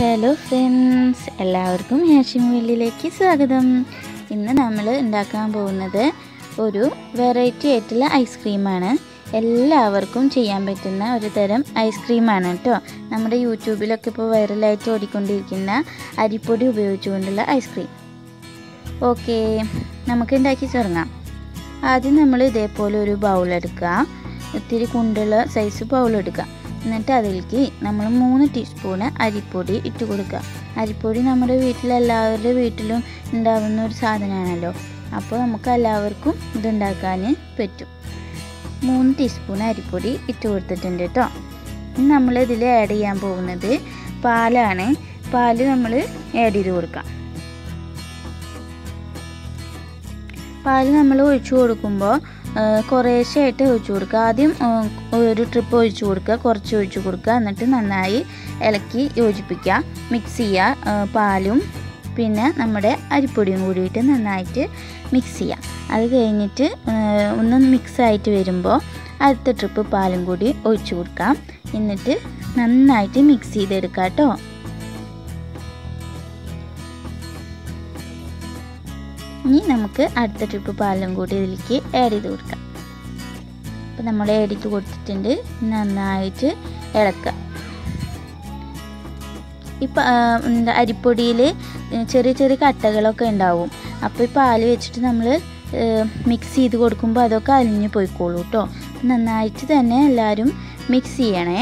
Hello friends എല്ലാവർക്കും ഹാഷിം വെള്ളിയിലേക്ക് സ്വാഗതം. ഇന്ന് നമ്മൾ ഉണ്ടാക്കാൻ പോകുന്നത് ഒരു വെറൈറ്റി ആയിട്ടുള്ള ഐസ്ക്രീമാണ് എല്ലാവർക്കും ചെയ്യാൻ പറ്റുന്ന ഒരു തരം ഐസ്ക്രീമാണ് കേട്ടോ. നമ്മുടെ യൂട്യൂബിലൊക്കെ ഇപ്പോൾ വൈറലായിട്ട് ഓടിക്കൊണ്ടിരിക്കുന്ന അരിപ്പൊടി ഉപയോഗിച്ചുകൊണ്ടുള്ള ഐസ്ക്രീം ഓക്കെ നമുക്ക് ഉണ്ടാക്കി തുടങ്ങാം. ആദ്യം നമ്മൾ ഇതേപോലെ ഒരു ബൗൾ എടുക്കുക. ഒത്തിരി കുണ്ടുള്ള സൈസ് ബൗൾ എടുക്കുക. എന്നിട്ട് അതിലേക്ക് നമ്മൾ മൂന്ന് ടീസ്പൂണ് അരിപ്പൊടി ഇട്ട് കൊടുക്കുക. അരിപ്പൊടി നമ്മുടെ വീട്ടിലെല്ലാവരുടെ വീട്ടിലും ഉണ്ടാകുന്ന ഒരു സാധനമാണല്ലോ. അപ്പോൾ നമുക്ക് എല്ലാവർക്കും ഇതുണ്ടാക്കാൻ പറ്റും. മൂന്ന് ടീസ്പൂൺ അരിപ്പൊടി ഇട്ട് കൊടുത്തിട്ടുണ്ട് കേട്ടോ. ഇനി നമ്മൾ ഇതിൽ ആഡ് ചെയ്യാൻ പോകുന്നത് പാലാണ്. പാൽ നമ്മൾ ആഡ് ചെയ്ത് കൊടുക്കാം പാൽ നമ്മൾ ഒഴിച്ചു കൊടുക്കുമ്പോൾ കുറേശ്ശായിട്ട് ഒഴിച്ചു കൊടുക്കുക. ആദ്യം ഒരു ട്രിപ്പ് ഒഴിച്ചു കൊടുക്കുക. കുറച്ച് ഒഴിച്ചു കൊടുക്കുക. എന്നിട്ട് നന്നായി ഇളക്കി യോജിപ്പിക്കുക. മിക്സ് ചെയ്യുക. പാലും പിന്നെ നമ്മുടെ അരിപ്പൊടിയും കൂടിയിട്ട് നന്നായിട്ട് മിക്സ് ചെയ്യുക. അത് കഴിഞ്ഞിട്ട് ഒന്ന് മിക്സ് ആയിട്ട് വരുമ്പോൾ അടുത്ത ട്രിപ്പ് പാലും കൂടി ഒഴിച്ചു കൊടുക്കാം. എന്നിട്ട് നന്നായിട്ട് മിക്സ് ചെയ്തെടുക്കാം കേട്ടോ. ഇനി നമുക്ക് അടുത്ത ട്രിപ്പ് പാലും കൂടി ഇതിലേക്ക് ആഡ് ചെയ്ത് കൊടുക്കാം. അപ്പോൾ നമ്മൾ ആഡ് ചെയ്ത് കൊടുത്തിട്ടുണ്ട്. നന്നായിട്ട് ഇളക്കുക. ഇപ്പം എന്താ അരിപ്പൊടിയിൽ ചെറിയ ചെറിയ കട്ടകളൊക്കെ ഉണ്ടാവും. അപ്പോൾ ഈ പാൽ വെച്ചിട്ട് നമ്മൾ മിക്സ് ചെയ്ത് കൊടുക്കുമ്പോൾ അതൊക്കെ അലിഞ്ഞു പോയിക്കോളൂ കേട്ടോ നന്നായിട്ട് തന്നെ എല്ലാവരും മിക്സ് ചെയ്യണേ.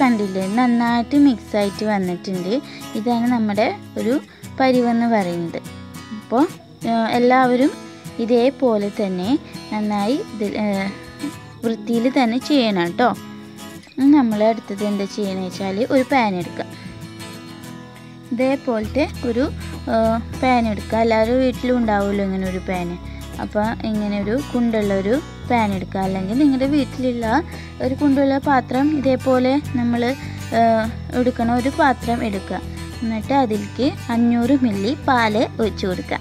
കണ്ടില്ലേ? നന്നായിട്ട് മിക്സ് ആയിട്ട് വന്നിട്ടുണ്ട്. ഇതാണ് നമ്മുടെ ഒരു പരിവെന്ന് പറയുന്നത്. അപ്പോൾ എല്ലാവരും ഇതേപോലെ തന്നെ നന്നായി വൃത്തിയിൽ തന്നെ ചെയ്യണം കേട്ടോ. നമ്മൾ അടുത്തത് എന്താ ചെയ്യണമെന്ന് വെച്ചാൽ ഒരു പാൻ എടുക്കുക. ഇതേപോലത്തെ ഒരു പാൻ എടുക്കുക. എല്ലാവരും വീട്ടിലും ഉണ്ടാവുമല്ലോ ഇങ്ങനെ ഒരു പാന് അപ്പോൾ ഇങ്ങനെ ഒരു കുണ്ടുള്ള ഒരു പാൻ എടുക്കുക. അല്ലെങ്കിൽ നിങ്ങളുടെ വീട്ടിലുള്ള ഒരു കുണ്ടുള്ള പാത്രം ഇതേപോലെ നമ്മൾ എടുക്കണ ഒരു പാത്രം എടുക്കുക. എന്നിട്ട് അതിലേക്ക് അഞ്ഞൂറ് മില്ലി പാൽ ഒഴിച്ചു കൊടുക്കുക.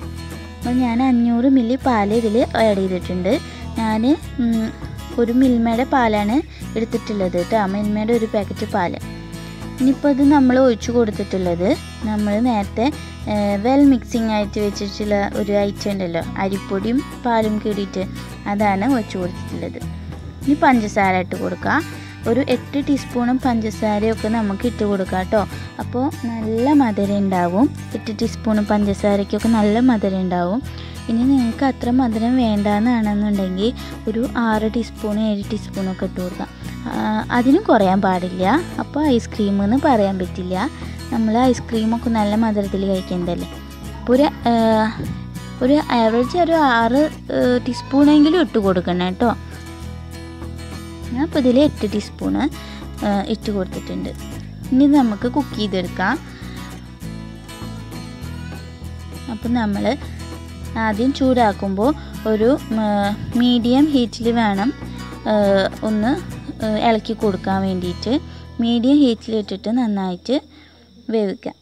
അപ്പോൾ ഞാൻ അഞ്ഞൂറ് മില്ലി പാൽ ഇതിൽ ആഡ് ചെയ്തിട്ടുണ്ട്. ഞാൻ ഒരു മിൽമയുടെ പാലാണ് എടുത്തിട്ടുള്ളത് കേട്ടോ. മിൽമയുടെ ഒരു പാക്കറ്റ് പാൽ. ഇനിയിപ്പോൾ ഇത് നമ്മൾ ഒഴിച്ചു കൊടുത്തിട്ടുള്ളത് നമ്മൾ നേരത്തെ വെൽ മിക്സിങ് ആയിട്ട് വെച്ചിട്ടുള്ള ഒരു ഐറ്റം ഉണ്ടല്ലോ അരിപ്പൊടിയും പാലും കൂടിയിട്ട് അതാണ് ഒഴിച്ചു കൊടുത്തിട്ടുള്ളത്. ഇനി പഞ്ചസാര ഇട്ട് കൊടുക്കുക ഒരു എട്ട് ടീസ്പൂണും പഞ്ചസാരയൊക്കെ നമുക്ക് ഇട്ട് കൊടുക്കാം കേട്ടോ അപ്പോൾ നല്ല മധുര ഉണ്ടാവും. എട്ട് ടീസ്പൂണും പഞ്ചസാരയ്ക്കൊക്കെ നല്ല മധുര ഉണ്ടാവും. ഇനി നിങ്ങൾക്ക് അത്ര മധുരം വേണ്ടാന്നാണെന്നുണ്ടെങ്കിൽ ഒരു ആറ് ടീസ്പൂൺ ഏഴ് ടീസ്പൂണൊക്കെ ഇട്ട് കൊടുക്കാം. അതിനും കുറയാൻ പാടില്ല. അപ്പോൾ ഐസ്ക്രീം എന്ന് പറയാൻ പറ്റില്ല. നമ്മൾ ഐസ്ക്രീമൊക്കെ നല്ല മധുരത്തിൽ കഴിക്കേണ്ടതല്ലേ? അപ്പോൾ ഒരു ഒരു ആവറേജ് ഒരു ആറ് ടീസ്പൂണെങ്കിലും ഇട്ട് കൊടുക്കണം കേട്ടോ. ഞാൻ അപ്പോൾ ഇതിൽ എട്ട് ടീസ്പൂണ് ഇട്ട് കൊടുത്തിട്ടുണ്ട്. ഇനി നമുക്ക് കുക്ക് ചെയ്തെടുക്കാം. അപ്പം നമ്മൾ ആദ്യം ചൂടാക്കുമ്പോൾ ഒരു മീഡിയം ഹീറ്റിൽ വേണം ഒന്ന് ഇളക്കി കൊടുക്കാൻ വേണ്ടിയിട്ട് മീഡിയം ഹീറ്റിലിട്ടിട്ട് നന്നായിട്ട് വേവിക്കാം.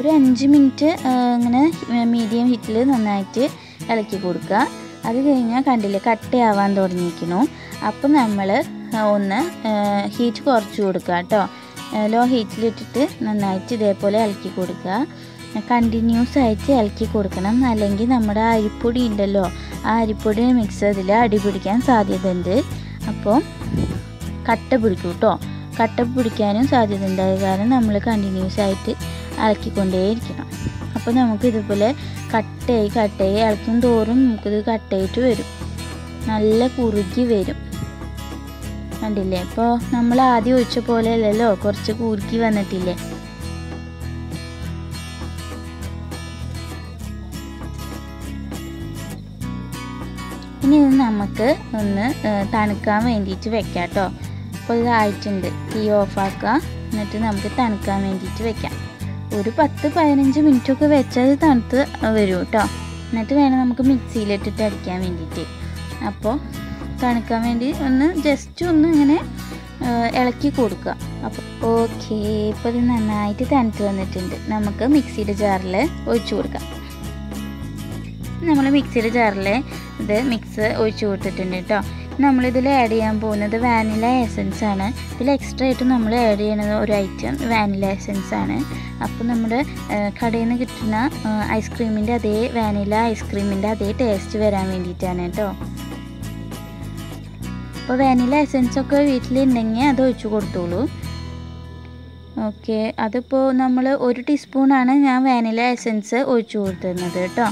ഒരു അഞ്ച് മിനിറ്റ് ഇങ്ങനെ മീഡിയം ഹീറ്റിൽ നന്നായിട്ട് ഇളക്കി കൊടുക്കുക. അത് കഴിഞ്ഞാൽ കണ്ടില്ലേ കട്ടയാവാൻ തുടങ്ങിയിരിക്കുന്നു. അപ്പം നമ്മൾ ഒന്ന് ഹീറ്റ് കുറച്ച് കൊടുക്കുക കേട്ടോ. ലോ ഹീറ്റിലിട്ടിട്ട് നന്നായിട്ട് ഇതേപോലെ ഇളക്കി കൊടുക്കുക. കണ്ടിന്യൂസ് ആയിട്ട് ഇളക്കി കൊടുക്കണം. അല്ലെങ്കിൽ നമ്മുടെ അരിപ്പൊടി ഉണ്ടല്ലോ ആ അരിപ്പൊടി മിക്സ് അതിൽ അടി പിടിക്കാൻ സാധ്യതയുണ്ട്. അപ്പോൾ കട്ട പിടിക്കും കേട്ടോ കട്ട പിടിക്കാനും സാധ്യത ഉണ്ടായ കാരണം നമ്മൾ കണ്ടിന്യൂസ് ആയിട്ട് ഇളക്കിക്കൊണ്ടേയിരിക്കണം. അപ്പോൾ നമുക്ക് ഇതുപോലെ കട്ടയായി കട്ടയായി ഇളക്കും തോറും നമുക്കിത് കട്ടയായിട്ട് വരും. നല്ല കുറുകി വരും. കണ്ടില്ലേ? ഇപ്പോൾ നമ്മൾ ആദ്യം ഒഴിച്ച പോലെ അല്ലല്ലോ? കുറച്ച് കുറുക്കി വന്നിട്ടില്ലേ? ഇനി ഇത് നമുക്ക് ഒന്ന് തണുക്കാൻ വേണ്ടിയിട്ട് വെക്കാം കേട്ടോ അപ്പോൾ ഇതായിട്ടുണ്ട് തീ ഓഫാക്കുക. എന്നിട്ട് നമുക്ക് തണുക്കാൻ വേണ്ടിയിട്ട് വെക്കാം. ഒരു പത്ത് പതിനഞ്ച് മിനിറ്റൊക്കെ അത് തണുത്ത് വരും കേട്ടോ എന്നിട്ട് വേണം നമുക്ക് മിക്സിയിലിട്ടിട്ട് അടിക്കാൻ വേണ്ടിയിട്ട്. അപ്പോൾ തണുക്കാൻ വേണ്ടി ഒന്ന് ജസ്റ്റ് ഒന്ന് ഇങ്ങനെ ഇളക്കി കൊടുക്കുക. അപ്പോൾ ഓക്കെ ഇപ്പോൾ ഇത് നന്നായിട്ട് തണുത്ത് വന്നിട്ടുണ്ട്. നമുക്ക് മിക്സിയുടെ ജാറിൽ ഒഴിച്ചു കൊടുക്കാം. നമ്മൾ മിക്സിയുടെ ജാറിൽ ഇത് മിക്സ് ഒഴിച്ചു കൊടുത്തിട്ടുണ്ട് കേട്ടോ നമ്മളിതിൽ ആഡ് ചെയ്യാൻ പോകുന്നത് വാനില എസൻസ് ആണ്. ഇതിൽ എക്സ്ട്രാ ആയിട്ട് നമ്മൾ ആഡ് ചെയ്യുന്നത് ഒരു ഐറ്റം വാനില എസൻസ് ആണ്. അപ്പോൾ നമ്മുടെ കടയിൽ നിന്ന് കിട്ടുന്ന ഐസ്ക്രീമിന്റെ അതേ വാനില ഐസ്ക്രീമിന്റെ അതേ ടേസ്റ്റ് വരാൻ വേണ്ടിയിട്ടാണ് കേട്ടോ അപ്പോൾ വാനില എസൻസ് ഒക്കെ വീട്ടിലുണ്ടെങ്കിൽ അത് ഒഴിച്ചു കൊടുത്തോളൂ. ഓക്കെ അതിപ്പോൾ നമ്മൾ ഒരു ടീസ്പൂണാണ് ഞാൻ വാനില എസൻസ് ഒഴിച്ചു കൊടുത്തിരുന്നത് കേട്ടോ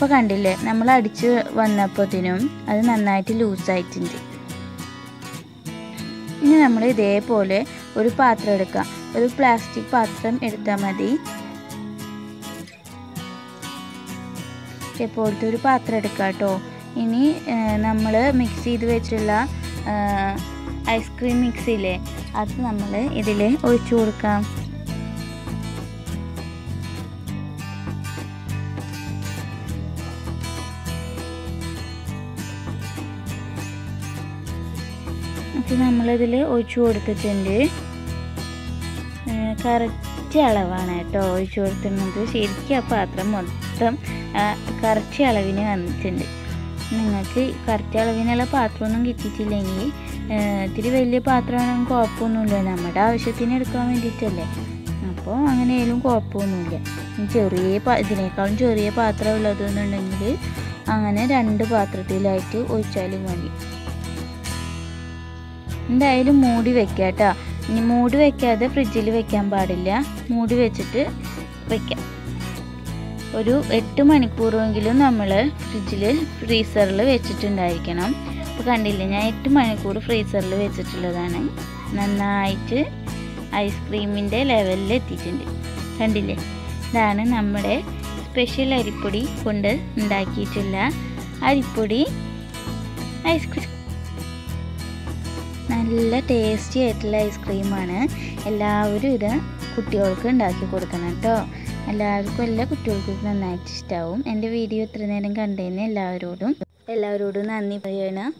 ഇപ്പോൾ കണ്ടില്ലേ നമ്മൾ അടിച്ച് വന്നപ്പോഴത്തേനും അത് നന്നായിട്ട് ലൂസായിട്ടുണ്ട്. ഇനി നമ്മൾ ഇതേപോലെ ഒരു പാത്രം എടുക്കാം. ഒരു പ്ലാസ്റ്റിക് പാത്രം എടുത്താൽ മതി. ഇതേപോലത്തെ ഒരു പാത്രം എടുക്കാം കേട്ടോ. ഇനി നമ്മൾ മിക്സ് ചെയ്ത് വെച്ചുള്ള ഐസ്ക്രീം മിക്സിയില്ലേ അത് നമ്മൾ ഇതിൽ ഒഴിച്ചു കൊടുക്കാം. അപ്പോൾ നമ്മളിതിൽ ഒഴിച്ചു കൊടുത്തിട്ടുണ്ട്. കറക്റ്റ് അളവാണ് കേട്ടോ ഒഴിച്ചു കൊടുത്തിരുന്നത്. ശരിക്കും ആ പാത്രം മൊത്തം കറക്റ്റ് അളവിന് വന്നിട്ടുണ്ട്. നിങ്ങൾക്ക് കറക്റ്റ് അളവിനുള്ള പാത്രമൊന്നും കിട്ടിയിട്ടില്ലെങ്കിൽ ഇത്തിരി വലിയ പാത്രമാണെങ്കിൽ കുഴപ്പമൊന്നുമില്ല. നമ്മുടെ ആവശ്യത്തിന് എടുക്കാൻ വേണ്ടിയിട്ടല്ലേ. അപ്പോൾ അങ്ങനെയായാലും കുഴപ്പമൊന്നുമില്ല. ചെറിയ ഇതിനേക്കാളും ചെറിയ പാത്രം ഉള്ളതെന്നുണ്ടെങ്കിൽ അങ്ങനെ രണ്ട് പാത്രത്തിലായിട്ട് ഒഴിച്ചാലും മതി. എന്തായാലും മൂടി വെക്കുക കേട്ടോ. ഇനി മൂടി വെക്കാതെ ഫ്രിഡ്ജിൽ വെക്കാൻ പാടില്ല. മൂടി വെച്ചിട്ട് വെക്കാം. ഒരു എട്ട് മണിക്കൂറെങ്കിലും നമ്മൾ ഫ്രിഡ്ജിൽ ഫ്രീസറിൽ വെച്ചിട്ടുണ്ടായിരിക്കണം. അപ്പോൾ കണ്ടില്ലേ ഞാൻ എട്ട് മണിക്കൂർ ഫ്രീസറിൽ വെച്ചിട്ടുള്ളതാണ്. നന്നായിട്ട് ഐസ്ക്രീമിന്റെ ലെവലിൽ എത്തിയിട്ടുണ്ട്. കണ്ടില്ലേ? ഇതാണ് നമ്മുടെ സ്പെഷ്യൽ അരിപ്പൊടി കൊണ്ട് ഉണ്ടാക്കിയിട്ടുള്ള അരിപ്പൊടി. ഐസ്ക്രീം നല്ല ടേസ്റ്റി ആയിട്ടുള്ള ഐസ്ക്രീമാണ് എല്ലാവരും ഇത് കുട്ടികൾക്ക് ഉണ്ടാക്കി കൊടുക്കണം കേട്ടോ. എല്ലാവർക്കും എല്ലാ കുട്ടികൾക്കും നന്നായിട്ട് ഇഷ്ടമാവും എന്റെ വീഡിയോ ഇത്ര നേരം കണ്ടതിന് എല്ലാവരോടും എല്ലാവരോടും നന്ദി പറയണം.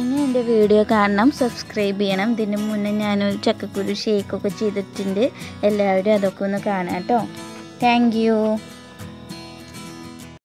ഇനി എന്റെ വീഡിയോ കാണണം. സബ്സ്ക്രൈബ് ചെയ്യണം. ഇതിന് മുന്നേ ഞാനൊരു ചക്കക്കുരു ഷേക്കൊക്കെ ചെയ്തിട്ടുണ്ട്. എല്ലാവരും അതൊക്കെ ഒന്ന് കാണാം കേട്ടോ. താങ്ക്